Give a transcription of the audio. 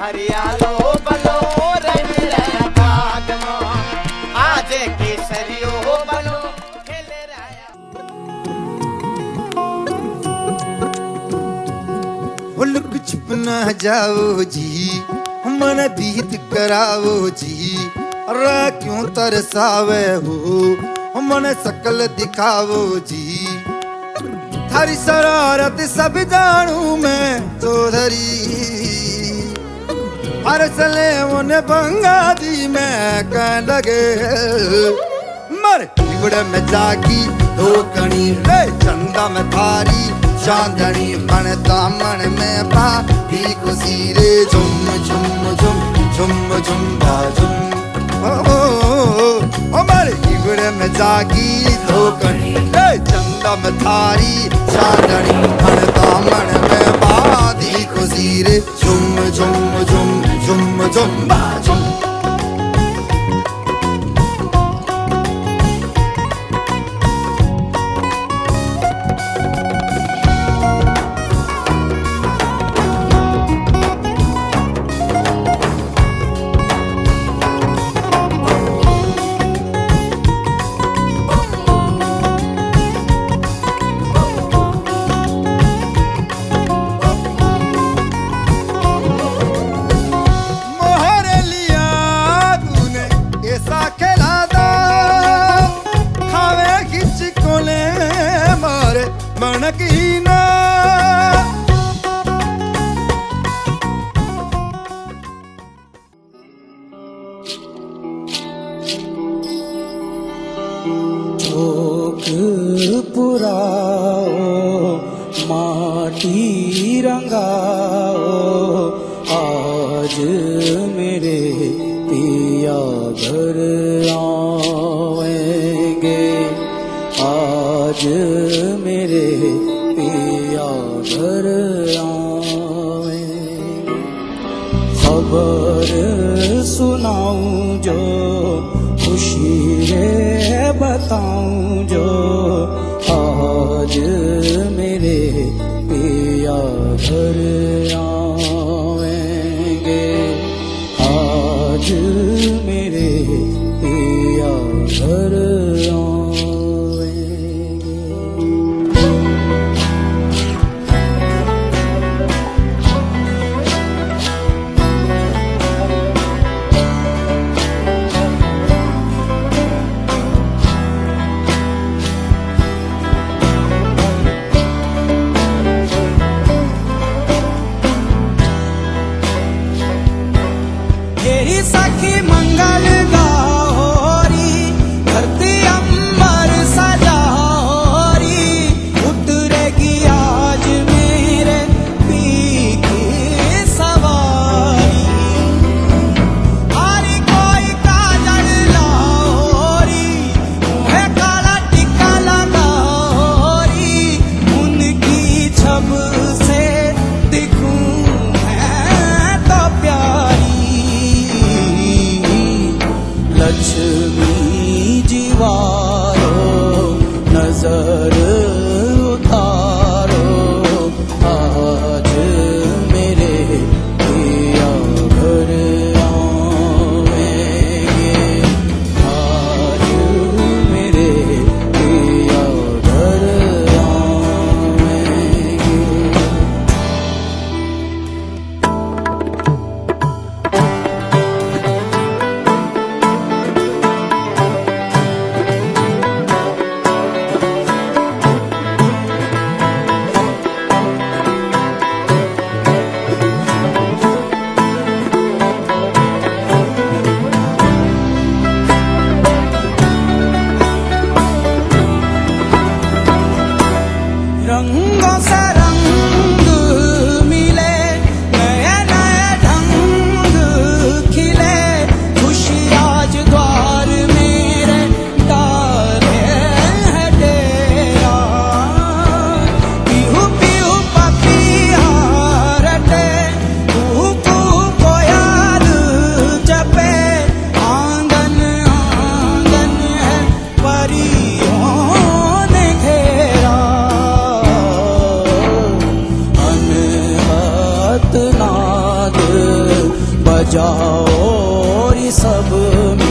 हरियालो बलो आज केसरियो बलो जाओ जी, मन बीत कराओ जी। रा क्यों तरसावे हो, मन सकल दिखाओ जी। थारी शरारत सब जानू मैं तो धरी हर सले मुने बंगा दी मैं कह लगे। मर बिगड़ में जागी दो कणी रे चंदा में थारी। चांदनी मन दामन में पा ही खुशी रे झुम झुम झुम झुम झुम बा झुम। ओ ओ ओ ओ मर बिगड़ में जागी दो कणी रे चंदा थारी चांदनी मन दामन में बादी ही झुम झुम झुम झुम झुम झुम। मारे मनक ना चोक पुराओ माटी रंगाओ खबर सुनाऊं जो खुशी रे बताऊँ जो। आज मेरे पिया घर olacak sabım